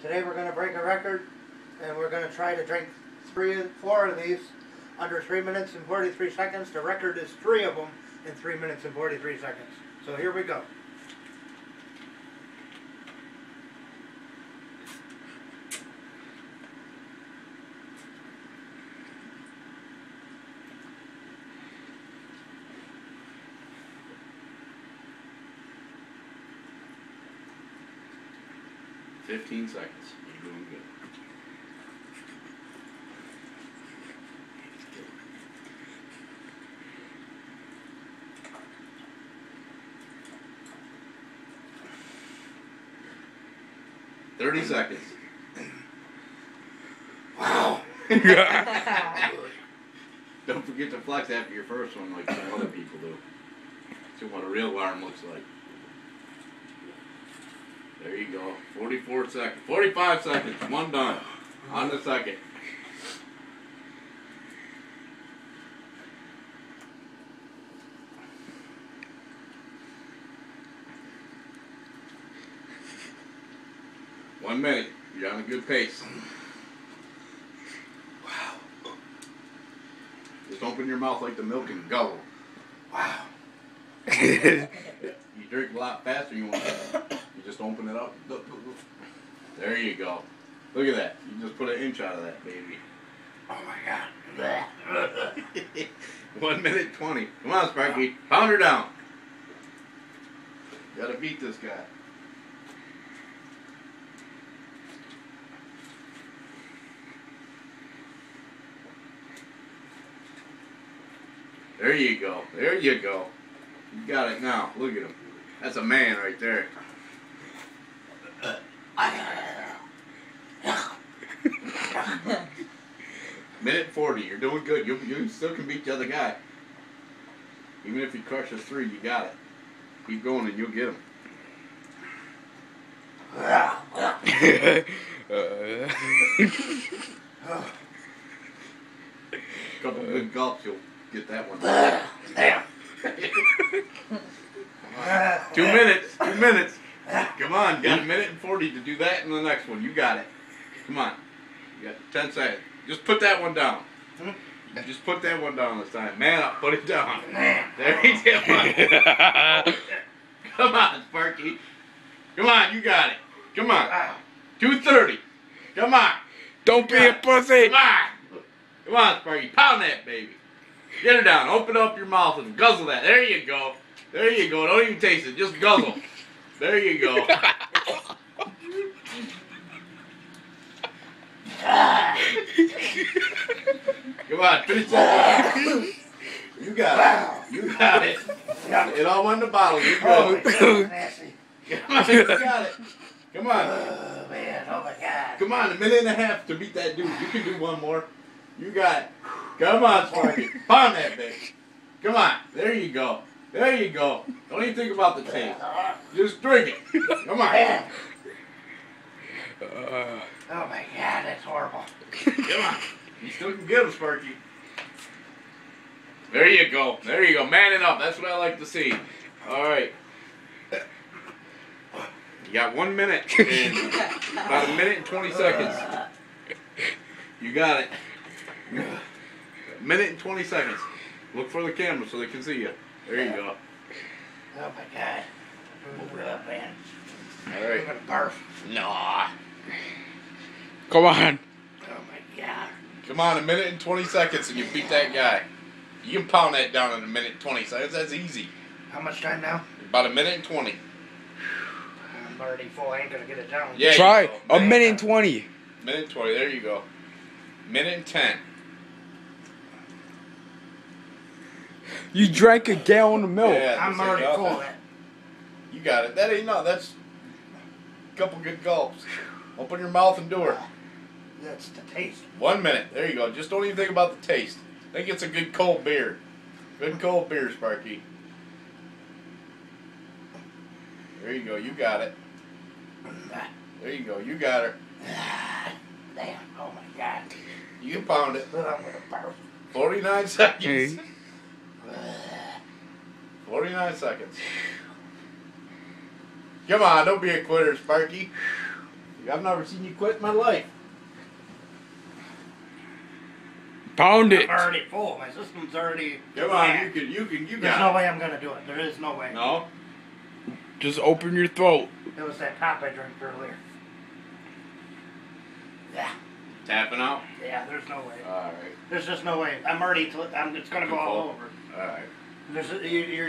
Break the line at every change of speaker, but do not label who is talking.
Today we're going to break a record and we're going to try to drink three, four of these under three minutes and 43 seconds. The record is three of them in three minutes and 43 seconds. So here we go.
Fifteen seconds. You're doing good. Thirty seconds.
Wow.
Don't forget to flex after your first one like some other people do. See what a real arm looks like. There you go. 44 seconds. 45 seconds. One done. On the second. One minute. You're on a good pace.
Wow.
Just open your mouth like the milk and go.
Wow.
You drink a lot faster. than You want you just open it up. There you go. Look at that. You just put an inch out of that baby.
Oh my God.
One minute twenty. Come on, Sparky. Pound her down. You gotta beat this guy. There you go. There you go. You got it now. Look at him. That's a man right there. Minute 40. You're doing good. You, you still can beat the other guy. Even if he crushes three, you got it. Keep going and you'll get him. couple good gulps, you'll get that one.
Damn.
Two minutes. Two minutes. Come on. Got a minute and 40 to do that and the next one. You got it. Come on. You got 10 seconds. Just put that one down. Hmm? Just put that one down this time. Man up. Put it down. There he go. Come on, Sparky. Come on. You got it. Come on.
Ah.
230. Come on.
Don't be a pussy.
Come on. Come on, Sparky. Pound that baby. Get it down. Open up your mouth and guzzle that. There you go. There you go. Don't even taste it. Just guzzle. There you go. Come on, finish that. You got it. You got it. It all went in the bottle. You're
Oh, nasty.
Come on, you got it. Come on.
Oh man. Oh my God.
Come on, a minute and a half to beat that dude. You can do one more. You got it. Come on, Sparky. Pound that bitch. Come on. There you go. There you go. Don't even think about the taste. Just drink it. Come on.
Man.
Uh,
Oh my God. That's horrible.
Come on. You still can get him, Sparky. There you go. There you go. Manning up. That's what I like to see. All right. You got one minute and about a minute and 20 seconds. You got it. A minute and 20 seconds. Look for the camera so they can see you. There you go.
Oh my God. Move it up, man.
All
I'm
right.
gonna barf.
Nah.
come on.
My God.
Come on, a minute and 20 seconds and you beat that guy. You can pound that down in a minute and 20 seconds. That's easy.
How much time now?
About a minute and 20.
I'm already full. I ain't gonna get it down.
Yeah.
Try
you go.
a minute and 20.
Minute and 20. There you go. Minute and 10.
You drank a gallon of milk.
Yeah,
I'm
this ain't
already full. That.
You got it. That ain't nothing. That's a couple good gulps. Open your mouth and do her.
That's the taste.
One minute. There you go. Just don't even think about the taste. Think it's a good cold beer. Good cold beer, Sparky. There you go. You got it. There you go. You got her.
Damn. Oh my God.
You can pound it.
I'm gonna barf.
49 seconds.
Hey.
49 seconds. Come on, don't be a quitter, Sparky. I've never seen you quit in my life.
Pound it.
I'm already full. My system's already.
Come on, you can, you can, you
There's no
it.
way I'm gonna do it. There is no way.
No?
Just open your throat.
It was that pop I drank earlier. Yeah,
Tapping out?
yeah. There's no way.
Alright.
There's just no way. I'm already. T- I'm, it's gonna go all over.
Alright.
There's. You, you're